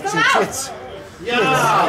Get your tits. Yeah.